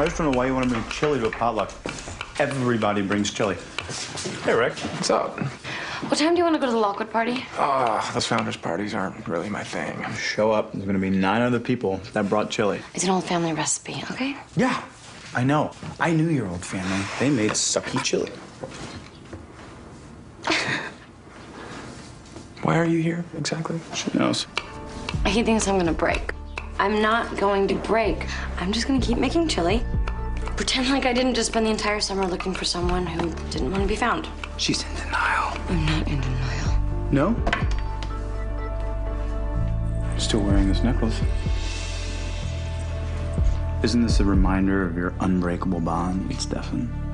I just don't know why you want to bring chili to a potluck. Everybody brings chili. Hey, Rick. What's up? What time do you want to go to the Lockwood party? Ah, those founders parties aren't really my thing. Show up. There's going to be nine other people that brought chili. It's an old family recipe, okay? Yeah, I know. I knew your old family. They made sucky chili. Why are you here exactly? She knows. He thinks I'm gonna break. I'm not going to break. I'm just gonna keep making chili. Pretend like I didn't just spend the entire summer looking for someone who didn't want to be found. She's in denial. I'm not in denial. No? Still wearing this necklace. Isn't this a reminder of your unbreakable bond with Stefan?